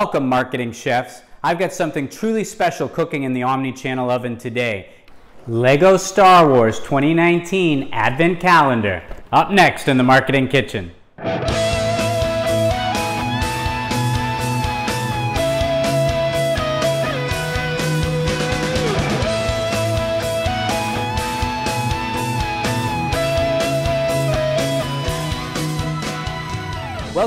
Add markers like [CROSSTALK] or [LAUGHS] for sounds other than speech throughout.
Welcome, marketing chefs. I've got something truly special cooking in the Omni-channel oven today. Lego Star Wars 2019 Advent Calendar. Up next in the Marketing Kitchen.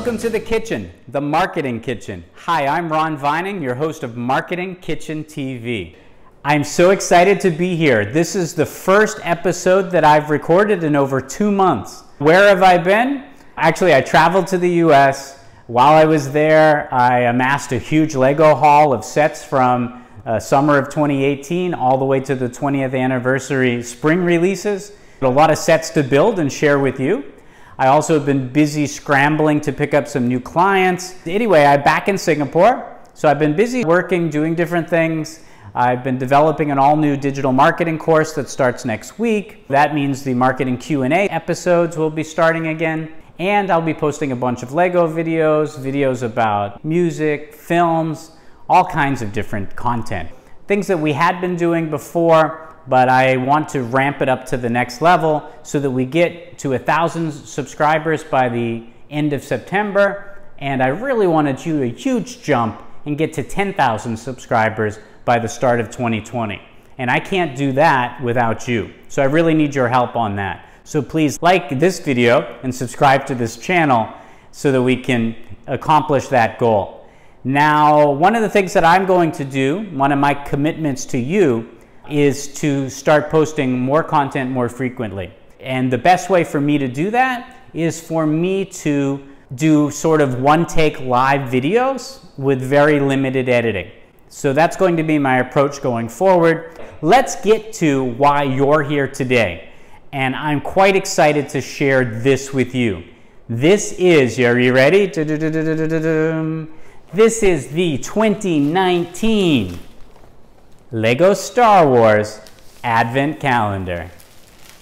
Welcome to the kitchen, the Marketing Kitchen. Hi, I'm Ron Vining, your host of Marketing Kitchen TV. I'm so excited to be here. This is the first episode that I've recorded in over two months. Where have I been? Actually, I traveled to the US. While I was there, I amassed a huge Lego haul of sets from uh, summer of 2018 all the way to the 20th anniversary spring releases. A lot of sets to build and share with you. I also have been busy scrambling to pick up some new clients. Anyway, I'm back in Singapore. So I've been busy working, doing different things. I've been developing an all-new digital marketing course that starts next week. That means the marketing Q&A episodes will be starting again. And I'll be posting a bunch of Lego videos, videos about music, films, all kinds of different content. Things that we had been doing before, but I want to ramp it up to the next level so that we get to a thousand subscribers by the end of September. And I really want to do a huge jump and get to 10,000 subscribers by the start of 2020. And I can't do that without you. So I really need your help on that. So please like this video and subscribe to this channel so that we can accomplish that goal. Now, one of the things that I'm going to do, one of my commitments to you, is to start posting more content more frequently. And the best way for me to do that is for me to do sort of one take live videos with very limited editing. So that's going to be my approach going forward. Let's get to why you're here today. And I'm quite excited to share this with you. This is, are you ready? This is the 2019 Lego Star Wars Advent Calendar.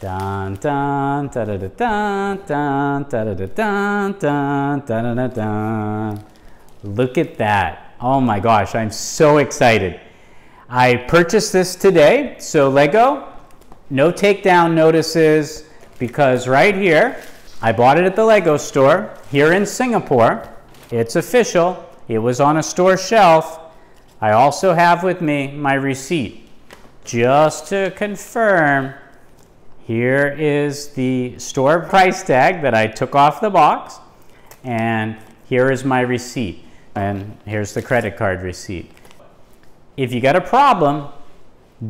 Dun dun da da da dun dun da da da dun dun da da da dun. Look at that. Oh my gosh, I'm so excited. I purchased this today. So Lego, no takedown notices because right here, I bought it at the Lego store here in Singapore. It's official. It was on a store shelf I also have with me my receipt. Just to confirm, here is the store price tag that I took off the box, and here is my receipt, and here's the credit card receipt. If you got a problem,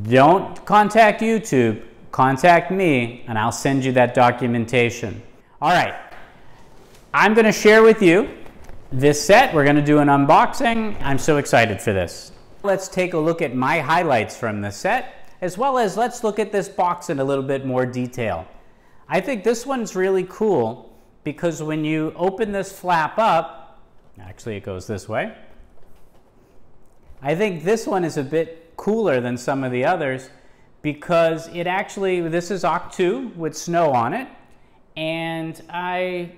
don't contact YouTube, contact me, and I'll send you that documentation. All right, I'm gonna share with you this set. We're going to do an unboxing. I'm so excited for this. Let's take a look at my highlights from the set, as well as let's look at this box in a little bit more detail. I think this one's really cool because when you open this flap up, actually it goes this way, I think this one is a bit cooler than some of the others because it actually, this is Ahch-To with snow on it, and I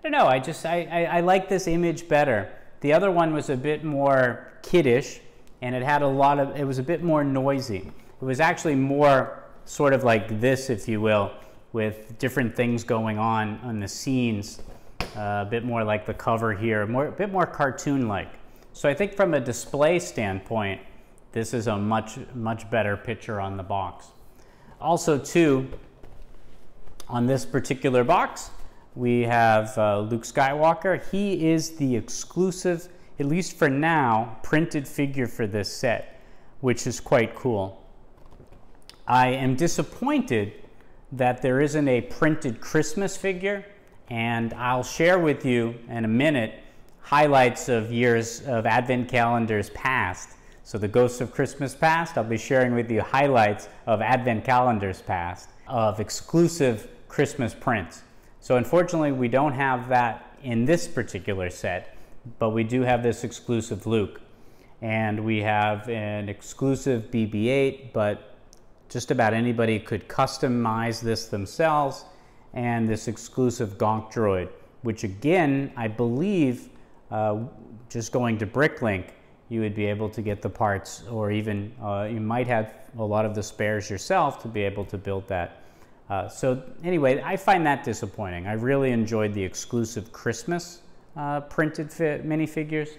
I don't know. I just I, I, I, like this image better. The other one was a bit more kiddish, and it had a lot of. It was a bit more noisy. It was actually more sort of like this, if you will, with different things going on on the scenes. Uh, a bit more like the cover here, more a bit more cartoon-like. So I think from a display standpoint, this is a much much better picture on the box. Also, too, on this particular box, we have uh, Luke Skywalker. He is the exclusive, at least for now, printed figure for this set, which is quite cool. I am disappointed that there isn't a printed Christmas figure, and I'll share with you in a minute highlights of years of advent calendars past. So the Ghosts of Christmas Past, I'll be sharing with you highlights of advent calendars past of exclusive Christmas prints. So unfortunately, we don't have that in this particular set, but we do have this exclusive Luke. And we have an exclusive BB-8, but just about anybody could customize this themselves, and this exclusive Gonk droid, which again, I believe, uh, just going to Bricklink, you would be able to get the parts, or even uh, you might have a lot of the spares yourself to be able to build that. Uh, so anyway, I find that disappointing. I really enjoyed the exclusive Christmas uh, printed minifigures,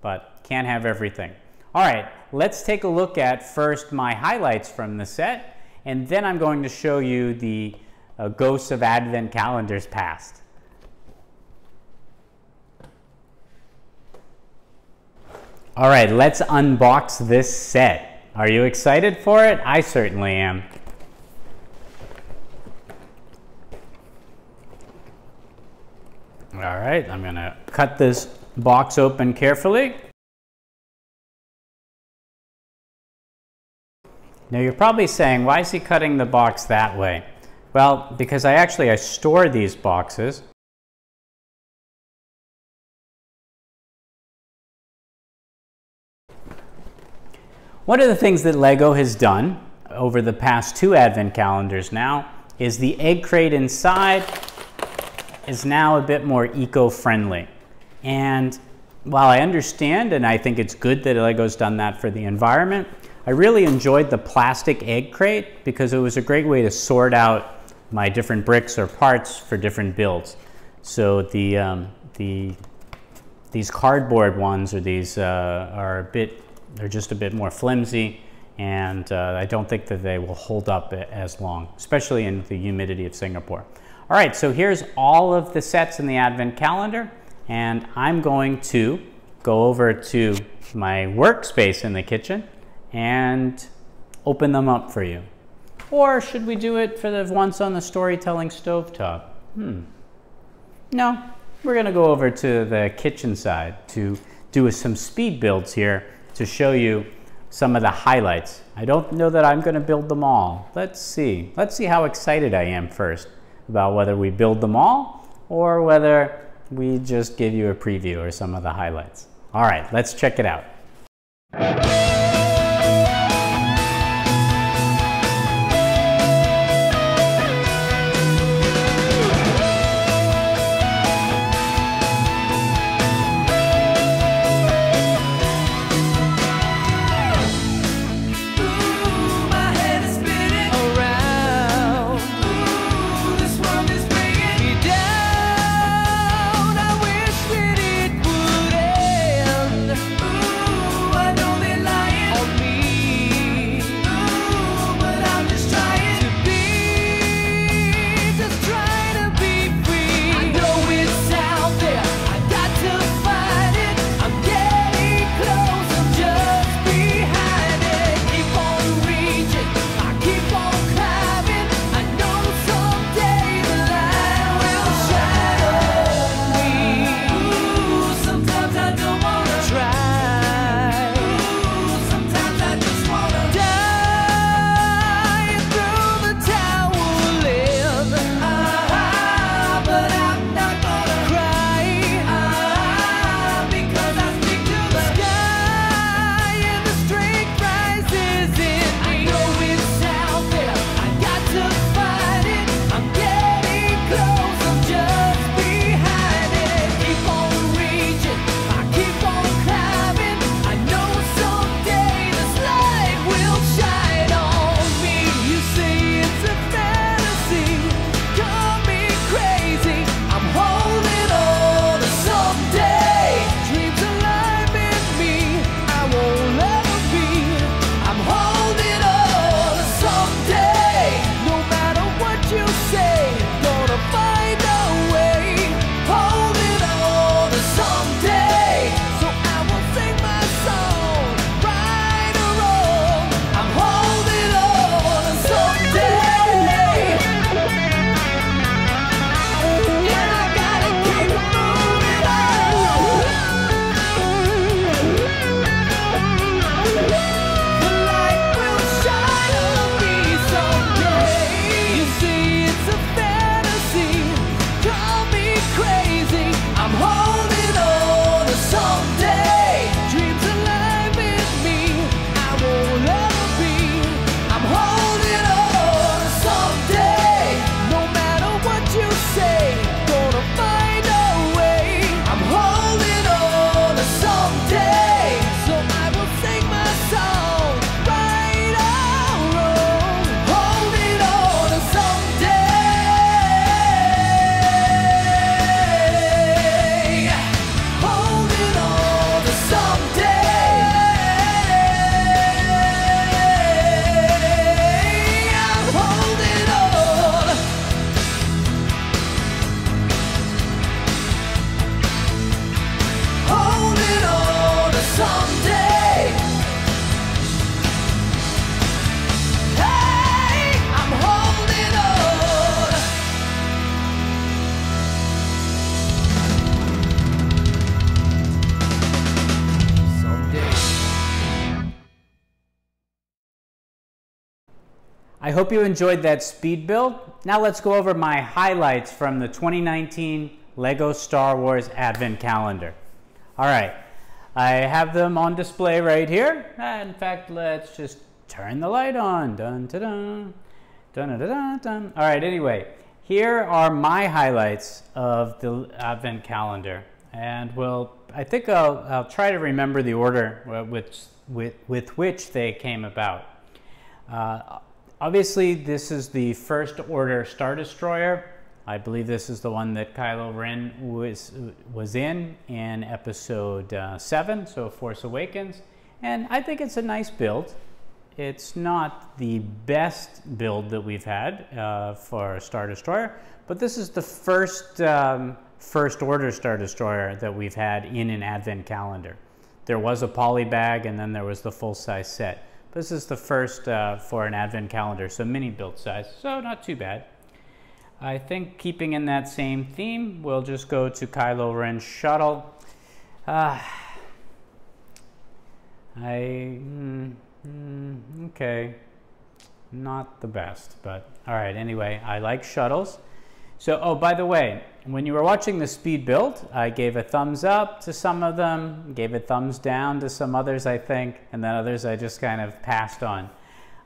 but can't have everything. All right, let's take a look at first my highlights from the set, and then I'm going to show you the uh, Ghosts of Advent Calendars past. All right, let's unbox this set. Are you excited for it? I certainly am. All right, I'm gonna cut this box open carefully. Now you're probably saying, why is he cutting the box that way? Well, because I actually, I store these boxes. One of the things that LEGO has done over the past two advent calendars now is the egg crate inside is now a bit more eco-friendly. And while I understand and I think it's good that LEGO's done that for the environment, I really enjoyed the plastic egg crate because it was a great way to sort out my different bricks or parts for different builds. So the, um, the, these cardboard ones or these uh, are a bit, they're just a bit more flimsy and uh, I don't think that they will hold up as long, especially in the humidity of Singapore. All right, so here's all of the sets in the Advent calendar and I'm going to go over to my workspace in the kitchen and open them up for you? Or should we do it for the ones on the storytelling stovetop? Hmm. No, we're gonna go over to the kitchen side to do some speed builds here to show you some of the highlights. I don't know that I'm gonna build them all. Let's see. Let's see how excited I am first about whether we build them all or whether we just give you a preview or some of the highlights. All right, let's check it out. I hope you enjoyed that speed build. Now let's go over my highlights from the 2019 LEGO Star Wars Advent Calendar. All right, I have them on display right here. In fact, let's just turn the light on. Dun, dun, dun. Dun, dun, dun, dun. All right, anyway, here are my highlights of the Advent Calendar. And we'll, I think I'll, I'll try to remember the order which, with, with which they came about. Uh, obviously, this is the first order Star Destroyer. I believe this is the one that Kylo Ren was, was in in episode uh, 7, so Force Awakens. And I think it's a nice build. It's not the best build that we've had uh, for Star Destroyer, but this is the first um, first order Star Destroyer that we've had in an advent calendar. There was a poly bag and then there was the full size set. This is the first uh, for an advent calendar, so mini build size, so not too bad. I think keeping in that same theme, we'll just go to Kylo Ren shuttle. Uh, I, mm, mm, okay, not the best, but all right, anyway, I like shuttles. So, oh, by the way, when you were watching the speed build, I gave a thumbs up to some of them, gave a thumbs down to some others, I think, and then others I just kind of passed on.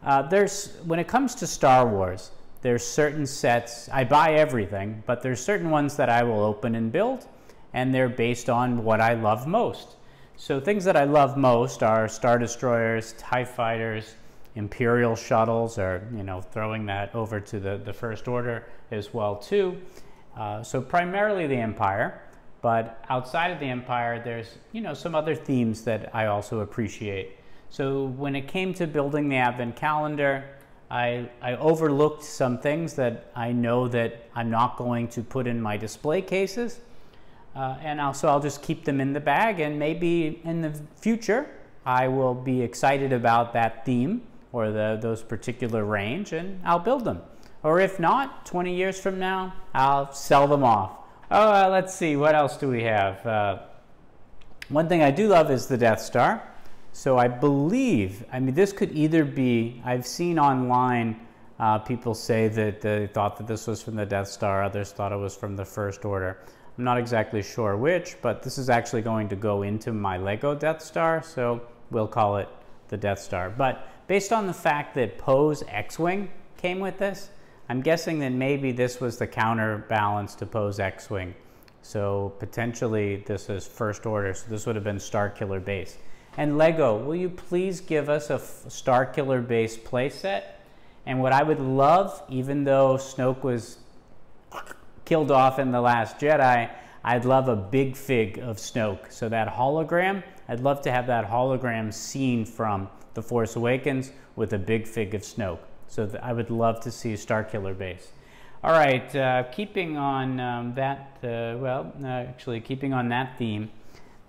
Uh, there's, when it comes to Star Wars, there's certain sets, I buy everything, but there's certain ones that I will open and build, and they're based on what I love most. So things that I love most are Star Destroyers, TIE Fighters, Imperial shuttles, or you know, throwing that over to the, the First Order as well too. Uh, so primarily the Empire, but outside of the Empire, there's you know some other themes that I also appreciate. So when it came to building the Advent calendar, I, I overlooked some things that I know that I'm not going to put in my display cases. Uh, and also I'll just keep them in the bag and maybe in the future I will be excited about that theme or the, those particular range and I'll build them. Or if not, 20 years from now, I'll sell them off. Oh, uh, let's see, what else do we have? Uh, one thing I do love is the Death Star. So I believe, I mean, this could either be, I've seen online uh, people say that they thought that this was from the Death Star, others thought it was from the First Order. I'm not exactly sure which, but this is actually going to go into my Lego Death Star, so we'll call it the Death Star. But based on the fact that Poe's X-Wing came with this, I'm guessing that maybe this was the counterbalance to Poe's X-Wing. So potentially this is First Order, so this would have been Starkiller Base. And Lego, will you please give us a Starkiller base playset? And what I would love, even though Snoke was killed off in The Last Jedi, I'd love a big fig of Snoke. So that hologram, I'd love to have that hologram seen from The Force Awakens with a big fig of Snoke. So I would love to see a Starkiller base. All right, uh, keeping on um, that, uh, well, uh, actually keeping on that theme,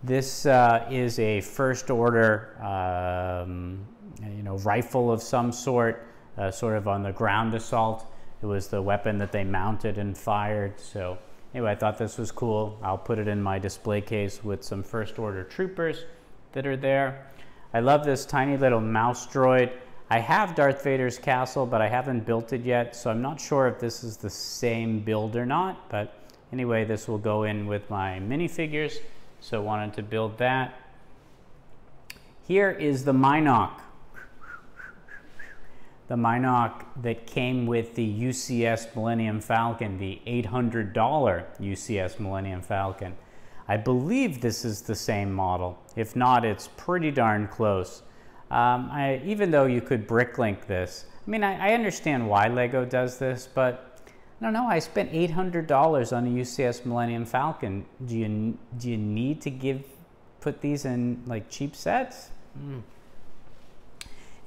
this uh, is a first order, um, you know, rifle of some sort, uh, sort of on the ground assault. It was the weapon that they mounted and fired. So anyway, I thought this was cool. I'll put it in my display case with some first order troopers that are there. I love this tiny little mouse droid. I have Darth Vader's castle, but I haven't built it yet, so I'm not sure if this is the same build or not. But anyway, this will go in with my minifigures. So wanted to build that. Here is the Mynock. The Mynock that came with the UCS Millennium Falcon, the $800 UCS Millennium Falcon. I believe this is the same model. If not, it's pretty darn close. Um, I, even though you could bricklink this, I mean, I, I understand why LEGO does this, but I don't know. I spent eight hundred dollars on a UCS Millennium Falcon. Do you do you need to give put these in like cheap sets? Mm.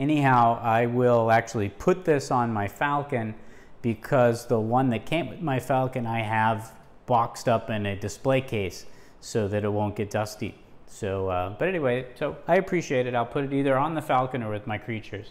Anyhow, I will actually put this on my Falcon because the one that came with my Falcon I have boxed up in a display case so that it won't get dusty. So, uh, but anyway, so I appreciate it. I'll put it either on the Falcon or with my creatures.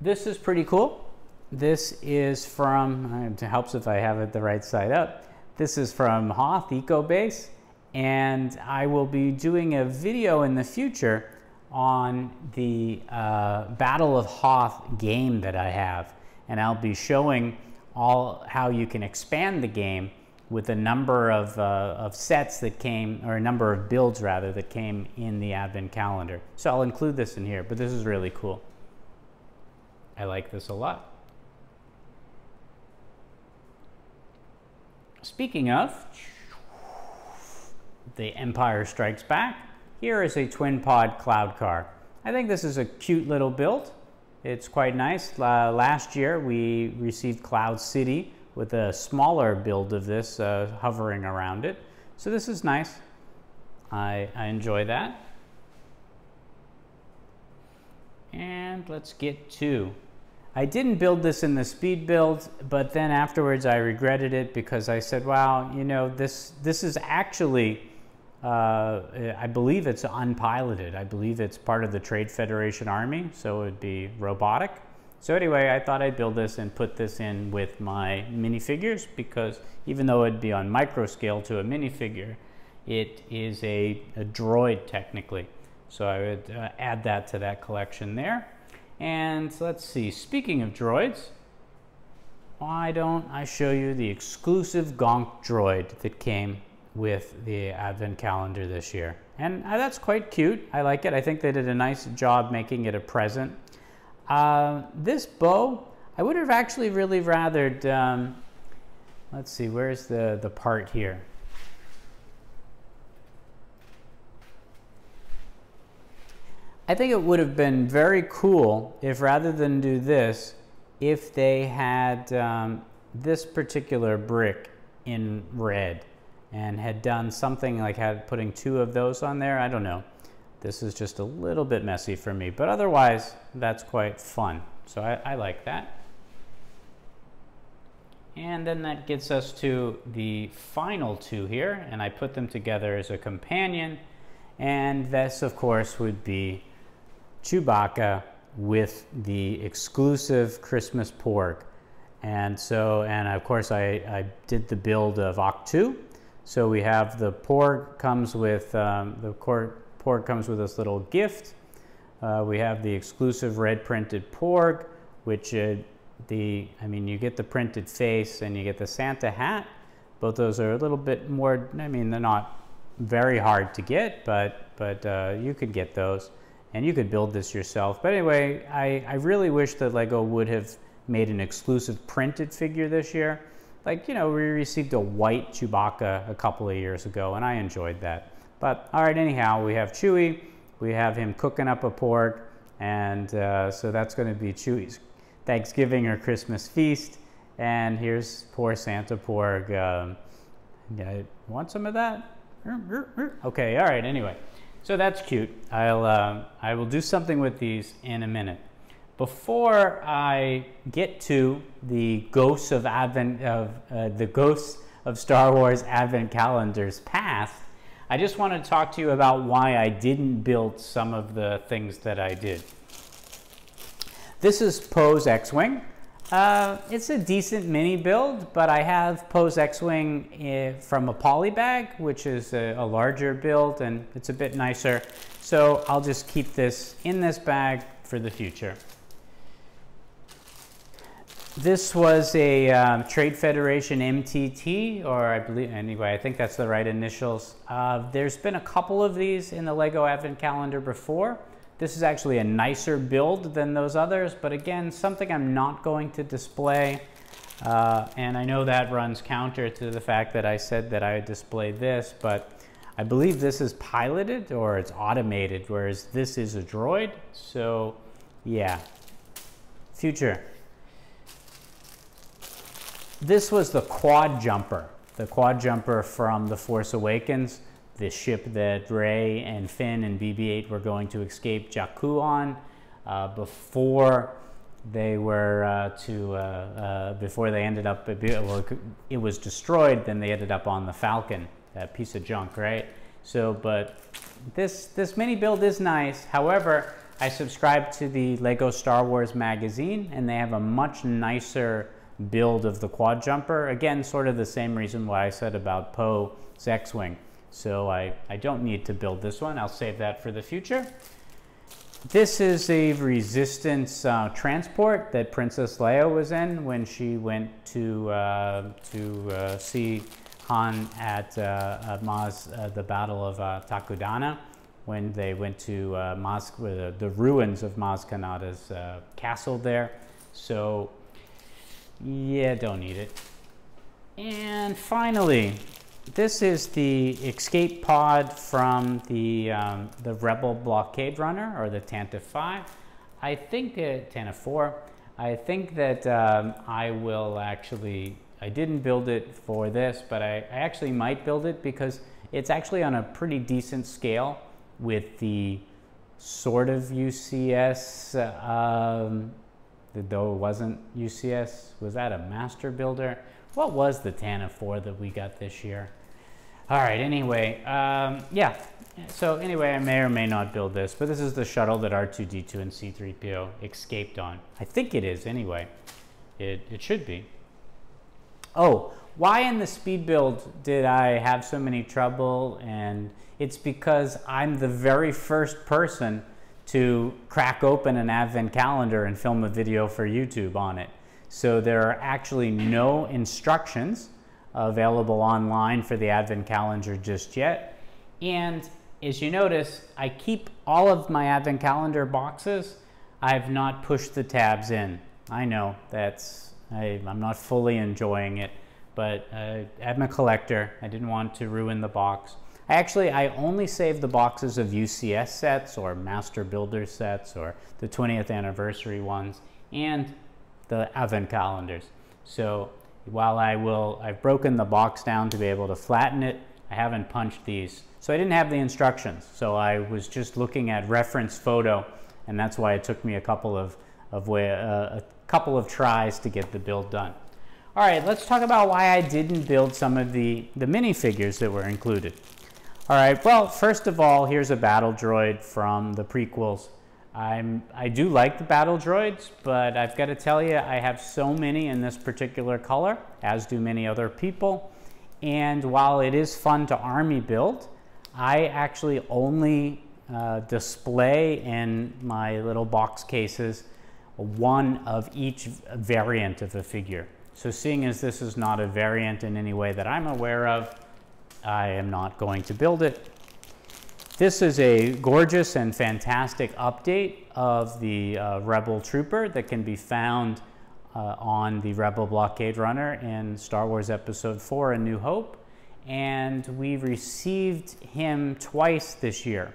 This is pretty cool. This is from, it helps if I have it the right side up. This is from Hoth Echo Base, and I will be doing a video in the future on the uh, Battle of Hoth game that I have, and I'll be showing all how you can expand the game with a number of, uh, of sets that came, or a number of builds rather, that came in the Advent calendar. So I'll include this in here, but this is really cool. I like this a lot. Speaking of, the Empire Strikes Back, here is a twin pod cloud car. I think this is a cute little build. It's quite nice. Uh, last year we received Cloud City with a smaller build of this uh, hovering around it. So this is nice. I, I enjoy that. And let's get to I didn't build this in the speed build, but then afterwards I regretted it because I said, wow, you know, this, this is actually, uh, I believe it's unpiloted. I believe it's part of the Trade Federation Army, so it would be robotic. So anyway, I thought I'd build this and put this in with my minifigures because even though it'd be on micro scale to a minifigure, it is a, a droid technically. So I would uh, add that to that collection there. And let's see, speaking of droids, why don't I show you the exclusive Gonk droid that came with the Advent calendar this year. And uh, that's quite cute. I like it. I think they did a nice job making it a present. Uh, this bow, I would have actually really rathered, um, let's see, where's the, the part here? I think it would have been very cool if rather than do this, if they had um, this particular brick in red and had done something like had putting two of those on there. I don't know. This is just a little bit messy for me, but otherwise that's quite fun. So I, I like that. And then that gets us to the final two here, and I put them together as a companion. And this, of course, would be Chewbacca with the exclusive Christmas porg. And so, and of course, I, I did the build of Ahch-To. So we have the porg comes with, um, the porg comes with this little gift. Uh, we have the exclusive red printed porg, which uh, the, I mean, you get the printed face and you get the Santa hat. Both those are a little bit more, I mean, they're not very hard to get, but, but uh, you could get those and you could build this yourself. But anyway, I, I really wish that LEGO would have made an exclusive printed figure this year. Like, you know, we received a white Chewbacca a couple of years ago, and I enjoyed that. But all right, anyhow, we have Chewie. We have him cooking up a porg. and uh, so that's going to be Chewie's Thanksgiving or Christmas feast. And here's poor Santa porg. Um, yeah, want some of that? Okay, all right, anyway. So that's cute. I'll, uh, I will do something with these in a minute. Before I get to the ghosts of Advent of uh, the ghosts of Star Wars Advent calendars past, I just want to talk to you about why I didn't build some of the things that I did. This is Poe's X-Wing. Uh, it's a decent mini build, but I have Poe's X-Wing eh, from a poly bag, which is a, a, larger build and it's a bit nicer. So I'll just keep this in this bag for the future. This was a um, Trade Federation MTT, or I believe, anyway, I think that's the right initials. Uh, there's been a couple of these in the LEGO Advent Calendar before. This is actually a nicer build than those others, but again, something I'm not going to display. Uh, and I know that runs counter to the fact that I said that I would display this, but I believe this is piloted or it's automated, whereas this is a droid. So yeah, future. This was the quad jumper, the quad jumper from The Force Awakens the ship that Rey and Finn and BB-8 were going to escape Jakku on uh, before they were uh, to uh, uh before they ended up well, it was destroyed then they ended up on the Falcon that piece of junk right? So but this this mini build is nice. However I subscribe to the Lego Star Wars magazine and they have a much nicer build of the quad jumper again sort of the same reason why I said about Poe's X-Wing so I, I don't need to build this one. I'll save that for the future. this is a resistance uh, transport that Princess Leia was in when she went to uh, to uh, see Han at, uh, at Maz, uh, the Battle of uh, Takodana, when they went to Maz, the, the ruins of Maz Kanata's castle there. So, yeah, don't need it. And finally, this is the escape pod from the, um, the Rebel blockade runner or the Tantive 5. I think uh, Tantive 4. I think that um, I will actually, I didn't build it for this, but I, I, actually might build it because it's actually on a pretty decent scale with the sort of UCS, um, though it wasn't UCS. Was that a master builder? What was the Tantive 4 that we got this year? All right, anyway, um, yeah. So anyway, I may or may not build this, but this is the shuttle that R2-D2 and C-3PO escaped on. I think it is anyway. It, it should be. Oh, why in the speed build did I have so many trouble? And it's because I'm the very first person to crack open an advent calendar and film a video for YouTube on it. So there are actually no instructions available online for the advent calendar just yet. And as you notice, I keep all of my advent calendar boxes. I've not pushed the tabs in. I know that's, I, am not fully enjoying it, but uh, I'm a collector. I didn't want to ruin the box. Actually, I only save the boxes of UCS sets or Master Builder sets or the 20th anniversary ones. And the advent calendars. So while I will, I've broken the box down to be able to flatten it, I haven't punched these. So I didn't have the instructions. So I was just looking at reference photo and that's why it took me a couple of, of way, uh, a couple of tries to get the build done. All right, let's talk about why I didn't build some of the, the minifigures that were included. All right, well, first of all, here's a battle droid from the prequels. I'm, I do like the battle droids, but I've got to tell you, I have so many in this particular color, as do many other people. And while it is fun to army build, I actually only uh, display in my little box cases one of each variant of a figure. So seeing as this is not a variant in any way that I'm aware of, I am not going to build it. This is a gorgeous and fantastic update of the uh, Rebel Trooper that can be found uh, on the Rebel Blockade Runner in Star Wars Episode 4 A New Hope. And we received him twice this year.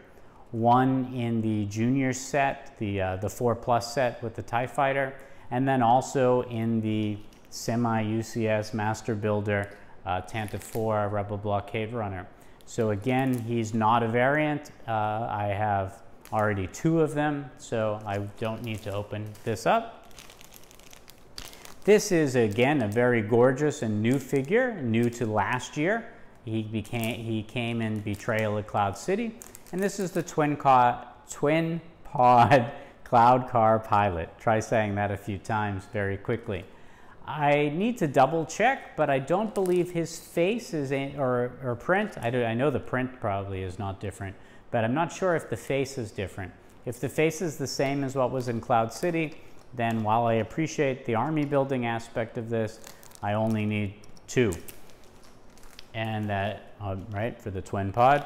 One in the junior set, the, uh, the 4 Plus set with the TIE Fighter, and then also in the semi UCS Master Builder uh, Tantive 4 Rebel Blockade Runner. So again, he's not a variant. Uh, I have already two of them, so I don't need to open this up. This is again a very gorgeous and new figure, new to last year. He became he came in Betrayal at Cloud City, and this is the twin car, twin pod [LAUGHS] cloud car pilot. Try saying that a few times very quickly. I need to double check, but I don't believe his face is, in, or, or print. I, do, I know the print probably is not different, but I'm not sure if the face is different. If the face is the same as what was in Cloud City, then while I appreciate the army building aspect of this, I only need two. And that, uh, right, for the twin pod.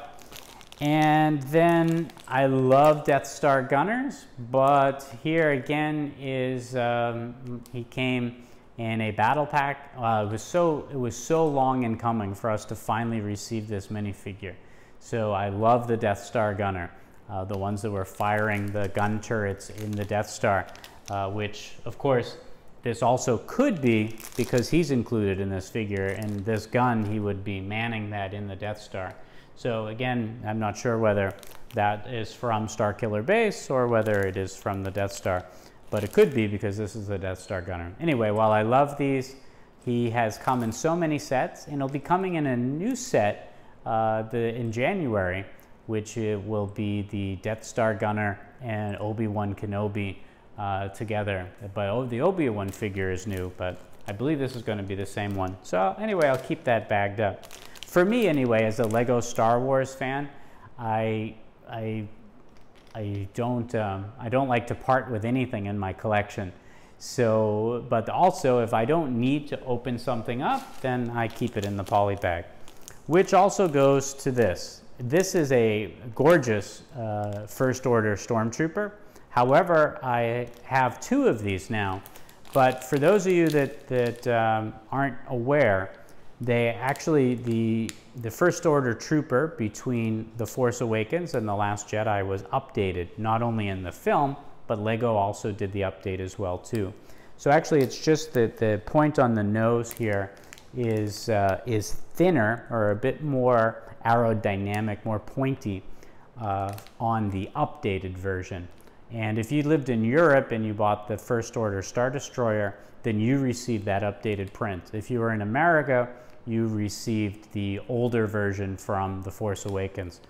And then I love Death Star Gunners, but here again is, um, he came in a battle pack. Uh, it was so it was so long in coming for us to finally receive this minifigure. So I love the Death Star gunner, uh, the ones that were firing the gun turrets in the Death Star, uh, which of course this also could be because he's included in this figure. And this gun, he would be manning that in the Death Star. So again, I'm not sure whether that is from Starkiller Base or whether it is from the Death Star but it could be because this is the Death Star Gunner. Anyway, while I love these, he has come in so many sets, and he'll be coming in a new set uh, the, in January, which will be the Death Star Gunner and Obi-Wan Kenobi uh, together. But the Obi-Wan figure is new, but I believe this is going to be the same one. So anyway, I'll keep that bagged up. For me, anyway, as a Lego Star Wars fan, I, I I don't um, I don't like to part with anything in my collection. So, but also if I don't need to open something up, then I keep it in the poly bag, which also goes to this. This is a gorgeous uh, first order Stormtrooper. However, I have two of these now, but for those of you that, that um, aren't aware, they actually, the, the first order trooper between The Force Awakens and The Last Jedi was updated, not only in the film, but Lego also did the update as well too. So actually it's just that the point on the nose here is, uh, is thinner or a bit more aerodynamic, more pointy uh, on the updated version. And if you lived in Europe and you bought the first order Star Destroyer, then you received that updated print. If you were in America, you received the older version from The Force Awakens.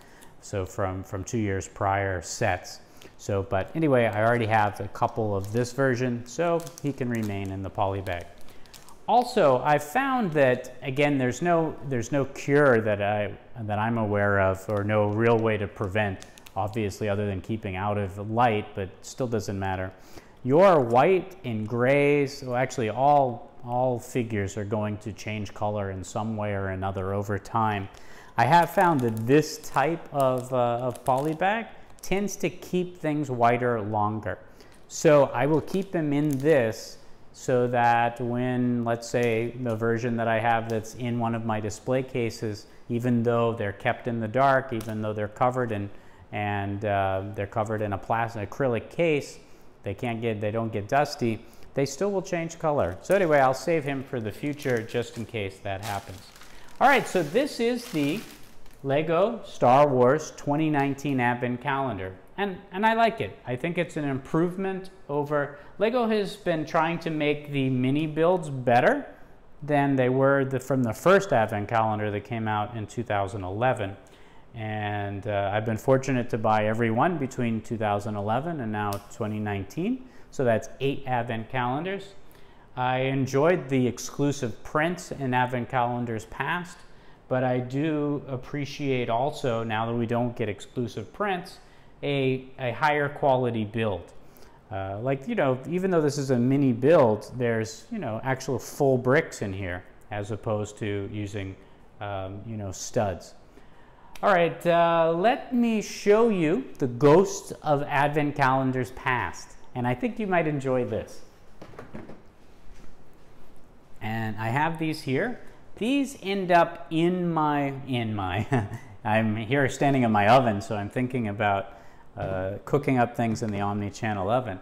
So from, from two years prior sets. So, but anyway, I already have a couple of this version, so he can remain in the poly bag. Also, I found that again, there's no there's no cure that I that I'm aware of, or no real way to prevent obviously other than keeping out of light, but still doesn't matter. Your white and grays, well, actually all, all figures are going to change color in some way or another over time. I have found that this type of, uh, of polybag tends to keep things whiter longer. So I will keep them in this so that when, let's say, the version that I have that's in one of my display cases, even though they're kept in the dark, even though they're covered in and uh, they're covered in a plastic acrylic case. They can't get, they don't get dusty. They still will change color. So anyway, I'll save him for the future just in case that happens. All right, so this is the Lego Star Wars 2019 Advent Calendar. And, and I like it. I think it's an improvement over, Lego has been trying to make the mini builds better than they were the, from the first Advent Calendar that came out in 2011. And uh, I've been fortunate to buy every one between 2011 and now 2019. So that's eight Advent calendars. I enjoyed the exclusive prints in Advent calendars past, but I do appreciate also, now that we don't get exclusive prints, a, a higher quality build. Uh, like, you know, even though this is a mini build, there's, you know, actual full bricks in here as opposed to using, um, you know, studs. All right, uh, let me show you the ghosts of Advent calendars past. And I think you might enjoy this. And I have these here. These end up in my, in my, [LAUGHS] I'm here standing in my oven, so I'm thinking about uh, cooking up things in the omni-channel oven.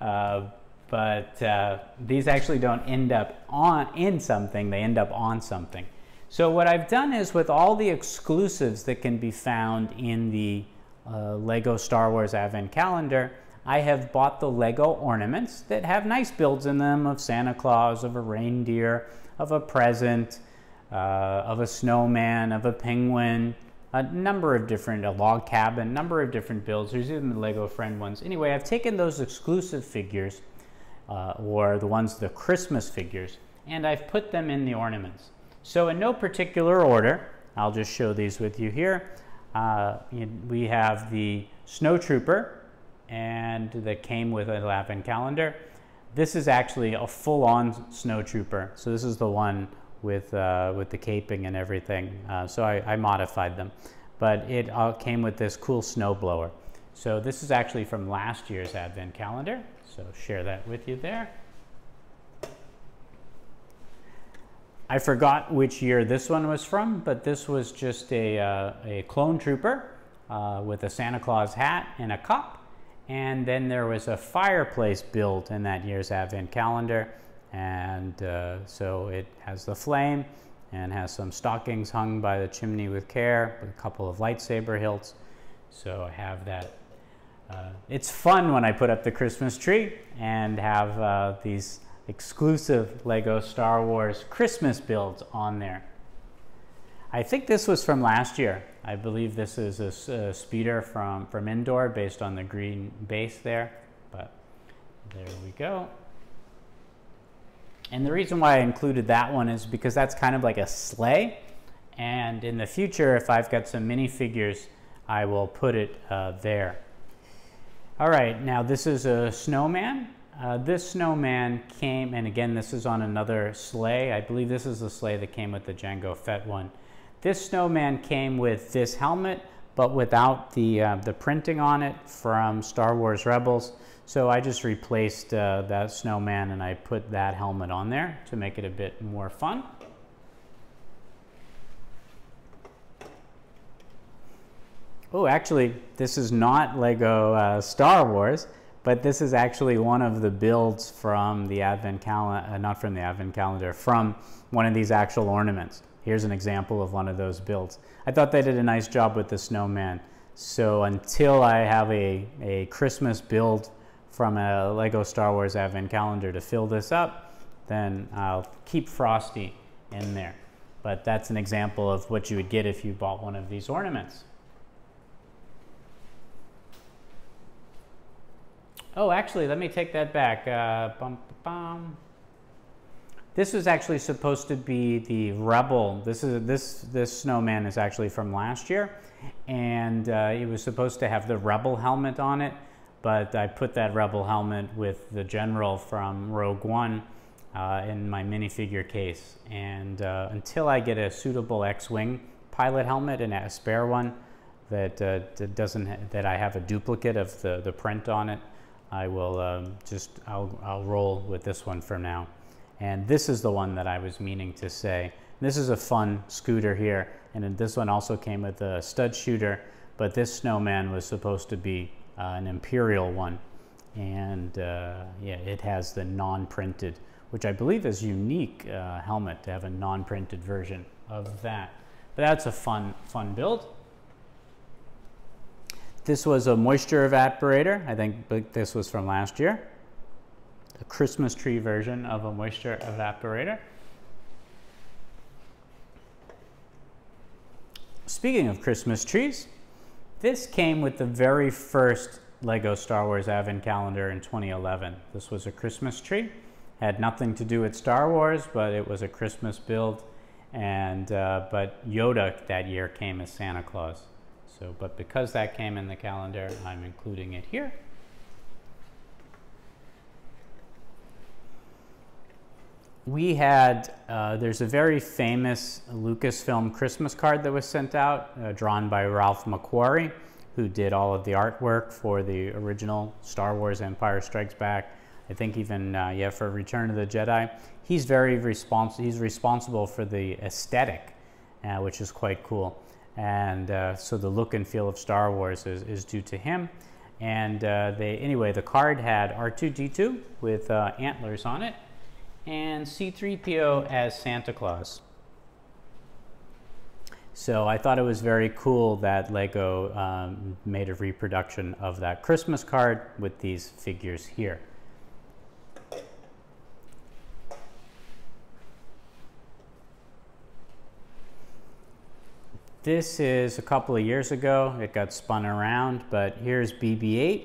Uh, but uh, these actually don't end up on in something, they end up on something. So what I've done is with all the exclusives that can be found in the uh, Lego Star Wars Advent Calendar, I have bought the Lego ornaments that have nice builds in them of Santa Claus, of a reindeer, of a present, uh, of a snowman, of a penguin, a number of different, a log cabin, a number of different builds. There's even the Lego Friend ones. Anyway, I've taken those exclusive figures, uh, or the ones, the Christmas figures, and I've put them in the ornaments. So in no particular order, I'll just show these with you here. Uh, we have the Snow Trooper, and that came with a Advent calendar. This is actually a full-on Snow Trooper. So this is the one with, uh, with the caping and everything. Uh, so I, I, modified them. But it uh, came with this cool snow blower. So this is actually from last year's Advent calendar. So share that with you there. I forgot which year this one was from, but this was just a, uh, a clone trooper uh, with a Santa Claus hat and a cup. And then there was a fireplace built in that year's Advent calendar. And uh, so it has the flame and has some stockings hung by the chimney with care, with a couple of lightsaber hilts. So I have that. Uh, it's fun when I put up the Christmas tree and have uh, these exclusive Lego Star Wars Christmas builds on there. I think this was from last year. I believe this is a, a speeder from, from Endor based on the green base there, but there we go. And the reason why I included that one is because that's kind of like a sleigh. And in the future, if I've got some minifigures, I will put it uh, there. All right, now this is a snowman. Uh, this snowman came, and again, this is on another sleigh. I believe this is the sleigh that came with the Jango Fett one. This snowman came with this helmet, but without the, uh, the printing on it from Star Wars Rebels. So I just replaced uh, that snowman and I put that helmet on there to make it a bit more fun. Oh, actually, this is not Lego uh, Star Wars, but this is actually one of the builds from the Advent calendar, uh, not from the Advent calendar, from one of these actual ornaments. Here's an example of one of those builds. I thought they did a nice job with the snowman. So until I have a, a Christmas build from a Lego Star Wars Advent calendar to fill this up, then I'll keep Frosty in there. But that's an example of what you would get if you bought one of these ornaments. Oh, actually, let me take that back. Uh, bum, bum. This was actually supposed to be the Rebel. This is this this snowman is actually from last year, and uh, it was supposed to have the Rebel helmet on it. But I put that Rebel helmet with the General from Rogue One uh, in my minifigure case. And uh, until I get a suitable X-wing pilot helmet and a spare one that, uh, that doesn't that I have a duplicate of the the print on it, I will um, just, I'll, I'll roll with this one for now. And this is the one that I was meaning to say. This is a fun scooter here. And this one also came with a stud shooter, but this snowman was supposed to be uh, an Imperial one. And uh, yeah, it has the non-printed, which I believe is unique uh, helmet to have a non-printed version of that. But that's a fun, fun build. This was a moisture evaporator. I think this was from last year. A Christmas tree version of a moisture evaporator. Speaking of Christmas trees, this came with the very first Lego Star Wars Advent Calendar in 2011. This was a Christmas tree. Had nothing to do with Star Wars, but it was a Christmas build. And uh, but Yoda that year came as Santa Claus. So, but because that came in the calendar, I'm including it here. We had, uh, there's a very famous Lucasfilm Christmas card that was sent out, uh, drawn by Ralph McQuarrie, who did all of the artwork for the original Star Wars Empire Strikes Back. I think even, uh, yeah, for Return of the Jedi. He's very responsible, he's responsible for the aesthetic, uh, which is quite cool and uh, so the look and feel of Star Wars is, is due to him. And uh, they anyway, the card had R2D2 with antlers on it, and C3PO as Santa Claus. So I thought it was very cool that Lego um, made a reproduction of that Christmas card with these figures here. This is a couple of years ago. It got spun around, but here's BB-8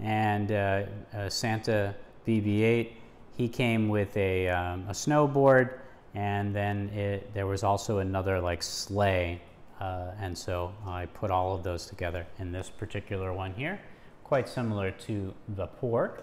and uh, uh, Santa BB-8. He came with a, um, a snowboard and then it, there was also another like sleigh. Uh, and so I put all of those together in this particular one here, quite similar to the Porg.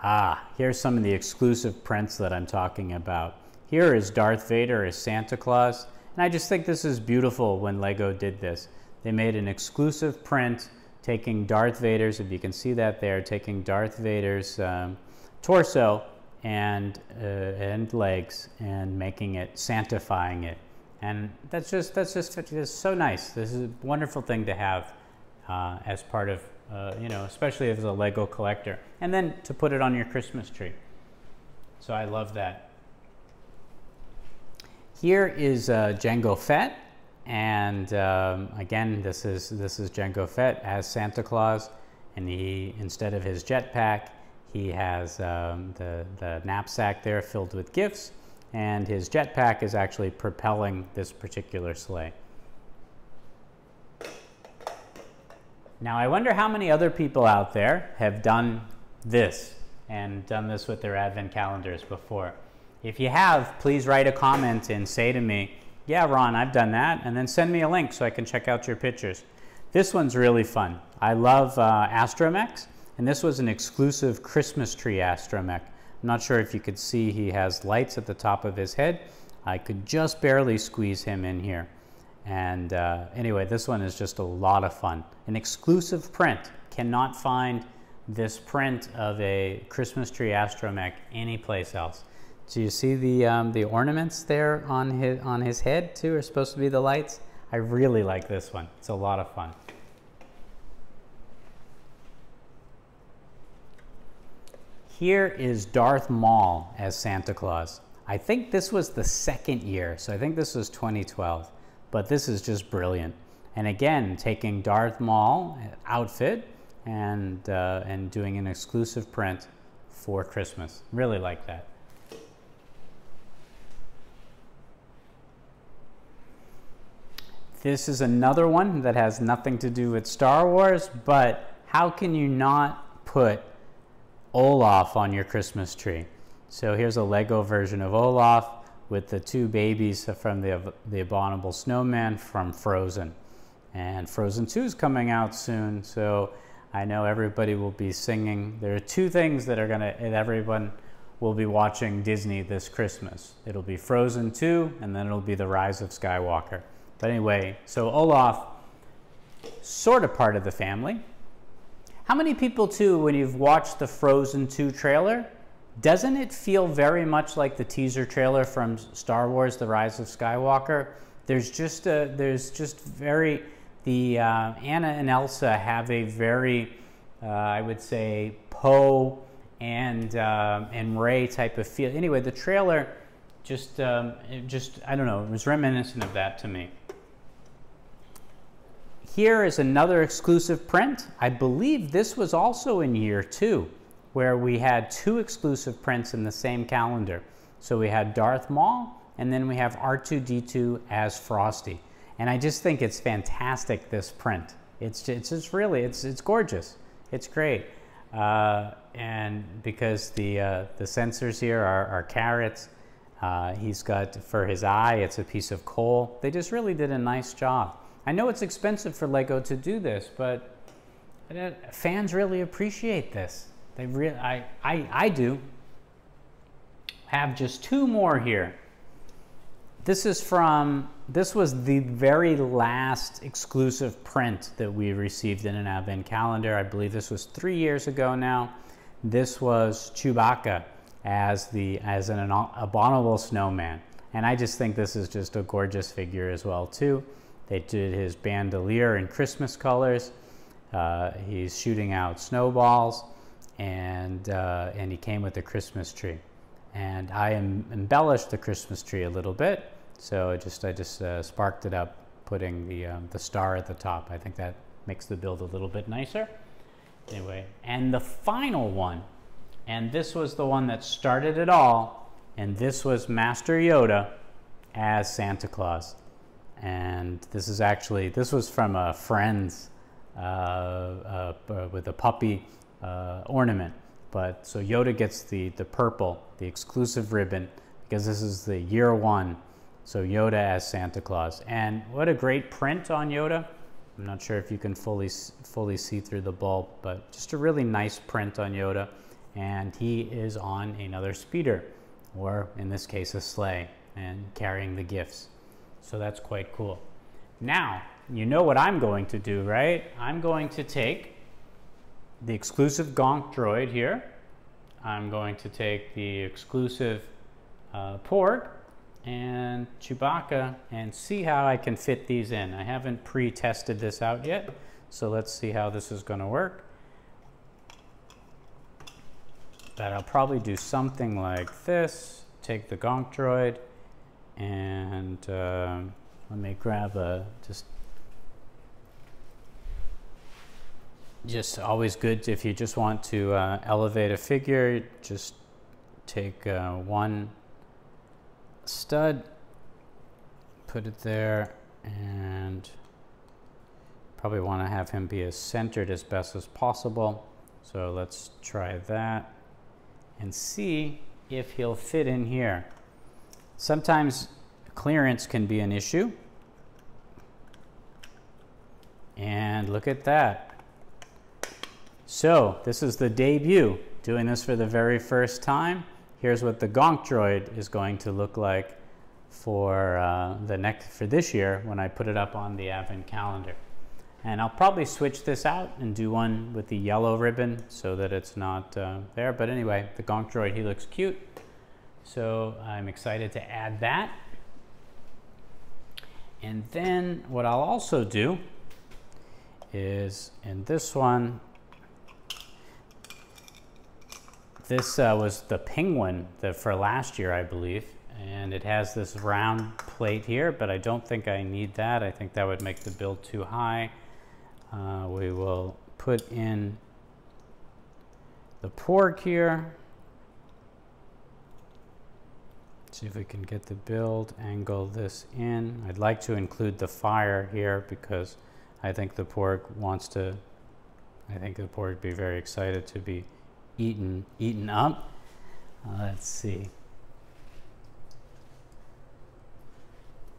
Ah, here's some of the exclusive prints that I'm talking about. Here is Darth Vader as Santa Claus, and I just think this is beautiful when LEGO did this. They made an exclusive print taking Darth Vader's, if you can see that there, taking Darth Vader's um, torso and, uh, and legs and making it, santifying it. And that's just, that's just, just so nice. This is a wonderful thing to have uh, as part of uh, you know, especially as a Lego collector. And then to put it on your Christmas tree. So I love that. Here is uh, Jango Fett. And um, again, this is, this is Jango Fett as Santa Claus. And he, instead of his jetpack, he has um, the, the knapsack there filled with gifts. And his jetpack is actually propelling this particular sleigh. Now, I wonder how many other people out there have done this and done this with their advent calendars before. If you have, please write a comment and say to me, Yeah, Ron, I've done that. And then send me a link so I can check out your pictures. This one's really fun. I love uh, Astromechs, and this was an exclusive Christmas tree Astromech. I'm not sure if you could see he has lights at the top of his head. I could just barely squeeze him in here. And uh, anyway, this one is just a lot of fun. An exclusive print. Cannot find this print of a Christmas tree astromech anyplace else. Do you see the, um, the ornaments there on his, on his head too are supposed to be the lights? I really like this one. It's a lot of fun. Here is Darth Maul as Santa Claus. I think this was the second year, so I think this was 2012, but this is just brilliant. And again, taking Darth Maul outfit and, uh, and doing an exclusive print for Christmas. Really like that. This is another one that has nothing to do with Star Wars, but how can you not put Olaf on your Christmas tree? So here's a Lego version of Olaf with the two babies from the, the Abominable Snowman from Frozen. And Frozen 2 is coming out soon, so I know everybody will be singing. There are two things that are going to, everyone will be watching Disney this Christmas. It'll be Frozen 2, and then it'll be The Rise of Skywalker. But anyway, so Olaf, sort of part of the family. How many people, too, when you've watched the Frozen 2 trailer, doesn't it feel very much like the teaser trailer from Star Wars: The Rise of Skywalker? There's just a, there's just very the uh, Anna and Elsa have a very, uh, I would say, Poe and uh, and Rey type of feel. Anyway, the trailer just um, just I don't know, it was reminiscent of that to me. Here is another exclusive print. I believe this was also in year two, where we had two exclusive prints in the same calendar. So we had Darth Maul, and then we have R2-D2 as Frosty. And I just think it's fantastic, this print. It's, it's just really, it's, it's gorgeous. It's great. Uh, and because the, uh, the sensors here are, are carrots, uh, he's got, for his eye, it's a piece of coal. They just really did a nice job. I know it's expensive for Lego to do this, but fans really appreciate this. They really, I, I, I do. Have just two more here. This is from, this was the very last exclusive print that we received in an advent calendar. I believe this was three years ago now. This was Chewbacca as the as an abominable snowman. And I just think this is just a gorgeous figure as well too. They did his bandolier in Christmas colors. Uh, he's shooting out snowballs, and uh, and he came with a Christmas tree. And I embellished the Christmas tree a little bit, so just I just uh, sparked it up, putting the um, the star at the top. I think that makes the build a little bit nicer. Anyway, and the final one, and this was the one that started it all, and this was Master Yoda as Santa Claus and this is actually this was from a friend's uh, uh, with a puppy uh, ornament. But so Yoda gets the the purple, the exclusive ribbon, because this is the year one. So Yoda as Santa Claus, and what a great print on Yoda. I'm not sure if you can fully fully see through the bulb, but just a really nice print on Yoda. And he is on another speeder, or in this case, a sleigh, and carrying the gifts. So that's quite cool. Now, you know what I'm going to do, right? I'm going to take the exclusive Gonk droid here. I'm going to take the exclusive uh, Porg and Chewbacca and see how I can fit these in. I haven't pre-tested this out yet, so let's see how this is going to work. But I'll probably do something like this. Take the Gonk droid, and uh, let me grab a just just always good if you just want to uh, elevate a figure just take uh, one stud put it there and probably want to have him be as centered as best as possible. So let's try that and see if he'll fit in here Sometimes clearance can be an issue. And look at that. So this is the debut, doing this for the very first time. Here's what the Gonk droid is going to look like for uh, the next for this year when I put it up on the Advent calendar. And I'll probably switch this out and do one with the yellow ribbon so that it's not uh, there. But anyway, the Gonk droid, he looks cute. So I'm excited to add that. And then what I'll also do is in this one, this uh, was the penguin the, for last year, I believe. And it has this round plate here, but I don't think I need that. I think that would make the build too high. Uh, we will put in the porg here. See if we can get the build, angle this in. I'd like to include the fire here because I think the porg wants to, I think the would be very excited to be eaten, eaten up. Uh, let's see.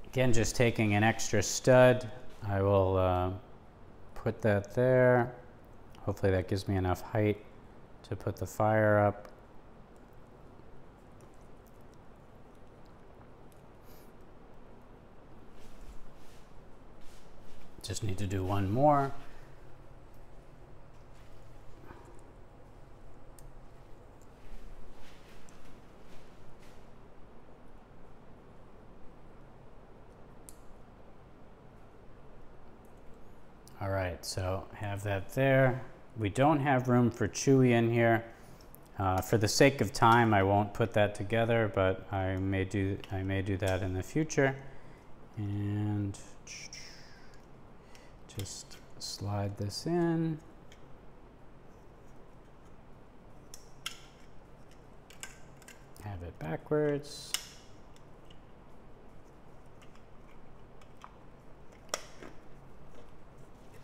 Again, just taking an extra stud, I will uh, put that there. Hopefully that gives me enough height to put the fire up. Just need to do one more. All right, so have that there. We don't have room for Chewie in here. Uh, for the sake of time, I won't put that together, but I may do I may do that in the future. And just slide this in. Have it backwards.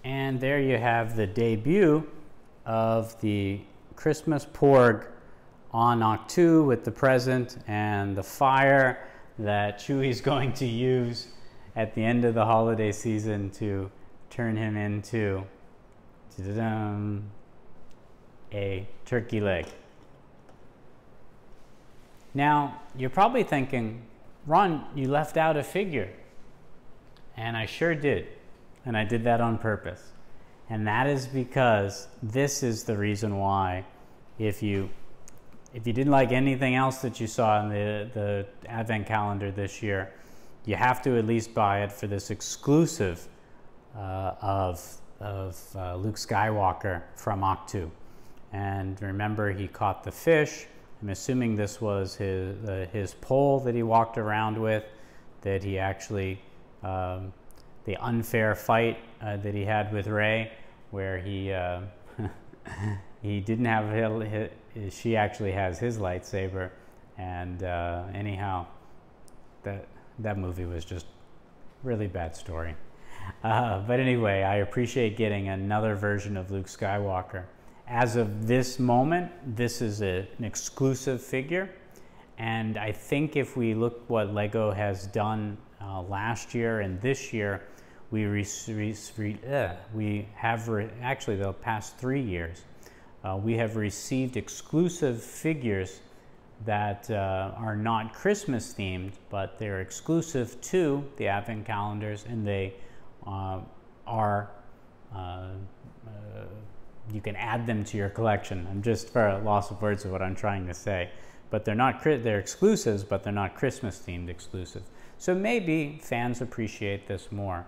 And there you have the debut of the Christmas Porg on Ahch-To with the present and the fire that Chewie's [LAUGHS] going to use at the end of the holiday season to turn him into a turkey leg. Now, you're probably thinking, Ron, you left out a figure. And I sure did. And I did that on purpose. And that is because this is the reason why if you if you didn't like anything else that you saw in the, the advent calendar this year, you have to at least buy it for this exclusive of, of uh, Luke Skywalker from Ahch-To. And remember, he caught the fish. I'm assuming this was his, uh, his pole that he walked around with, that he actually, um, the unfair fight uh, that he had with Rey, where he, uh, [LAUGHS] he didn't have his, she actually has his lightsaber. And uh, anyhow, that, that movie was just really bad story. Uh, but anyway, I appreciate getting another version of Luke Skywalker. As of this moment, this is a, an exclusive figure. And I think if we look what LEGO has done uh, last year and this year, we, re re uh, we have, actually the past three years, uh, we have received exclusive figures that uh, are not Christmas themed, but they're exclusive to the Advent calendars and they are, uh, uh, you can add them to your collection. I'm just for a loss of words of what I'm trying to say. But they're not, they're exclusives, but they're not Christmas themed exclusive. So maybe fans appreciate this more.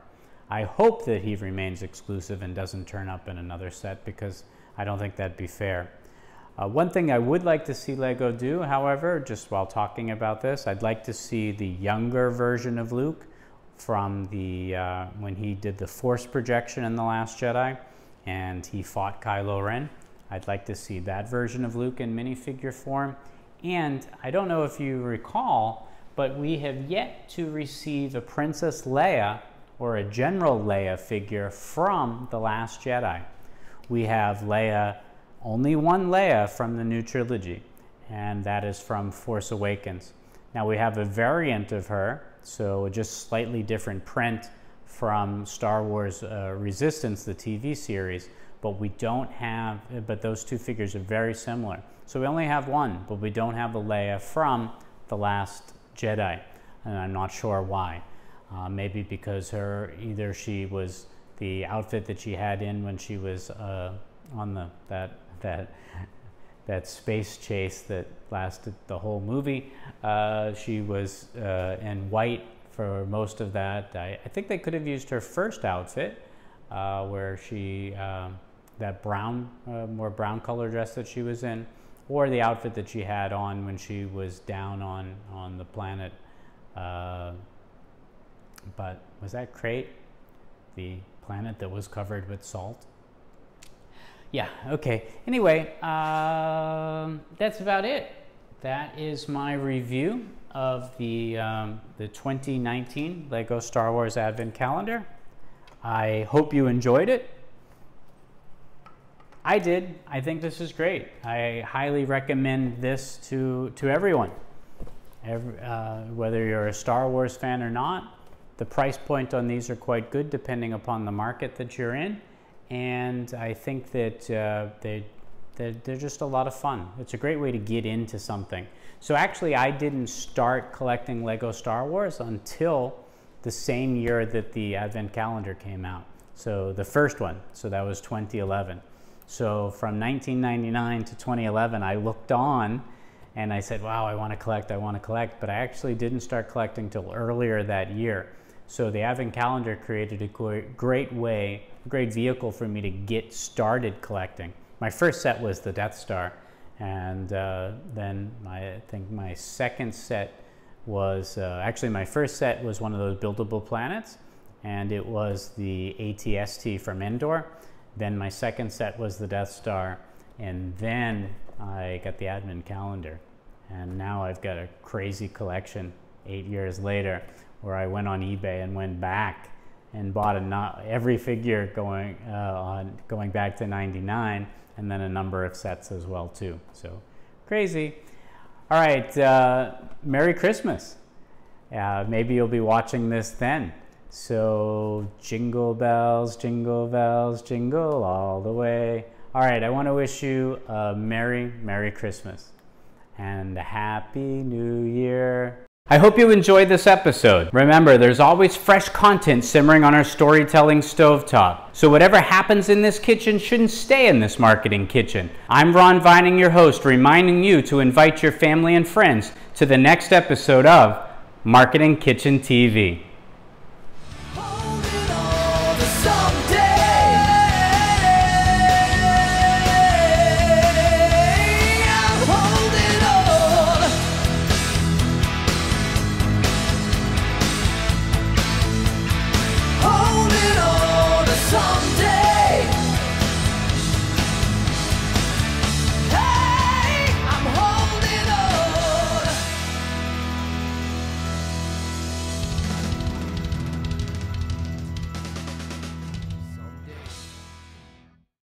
I hope that he remains exclusive and doesn't turn up in another set because I don't think that'd be fair. Uh, one thing I would like to see LEGO do, however, just while talking about this, I'd like to see the younger version of Luke from the uh, when he did the force projection in The Last Jedi and he fought Kylo Ren. I'd like to see that version of Luke in minifigure form. And I don't know if you recall, but we have yet to receive a Princess Leia or a General Leia figure from The Last Jedi. We have Leia, only one Leia from the new trilogy, and that is from Force Awakens. Now we have a variant of her So just slightly different print from Star Wars uh, Resistance, the TV series, but we don't have, but those two figures are very similar. So we only have one, but we don't have the Leia from The Last Jedi, and I'm not sure why. Uh, maybe because her, either she was the outfit that she had in when she was uh, on the, that, that, that space chase that lasted the whole movie. Uh, she was uh, in white for most of that. I, I, think they could have used her first outfit uh, where she, um, that brown, uh, more brown color dress that she was in, or the outfit that she had on when she was down on, on the planet. Uh, but was that Crait The planet that was covered with salt? Yeah, okay. Anyway, um, that's about it. That is my review of the, um, the 2019 LEGO Star Wars Advent Calendar. I hope you enjoyed it. I did. I think this is great. I highly recommend this to, to everyone. Every, uh, whether you're a Star Wars fan or not, the price point on these are quite good depending upon the market that you're in. And I think that uh, they, they're, they're just a lot of fun. It's a great way to get into something. So actually, I didn't start collecting Lego Star Wars until the same year that the Advent calendar came out. So the first one, so that was 2011. So from 1999 to 2011, I looked on and I said, wow, I want to collect, I want to collect. But I actually didn't start collecting till earlier that year. So the Advent calendar created a great way, great vehicle for me to get started collecting. My first set was the Death Star. And uh, then I think my second set was, uh, actually my first set was one of those buildable planets. And it was the ATST from Endor. Then my second set was the Death Star, and then I got the Advent calendar. And now I've got a crazy collection eight years later where I went on eBay and went back and bought a not, every figure going, uh, on, going back to 99 and then a number of sets as well too. So crazy. All right, uh, Merry Christmas. Uh, maybe you'll be watching this then. So jingle bells, jingle bells, jingle all the way. All right, I want to wish you a Merry, Merry Christmas and a Happy New Year. I hope you enjoyed this episode. Remember, there's always fresh content simmering on our storytelling stovetop. So whatever happens in this kitchen shouldn't stay in this marketing kitchen. I'm Ron Vining, your host, reminding you to invite your family and friends to the next episode of Marketing Kitchen TV.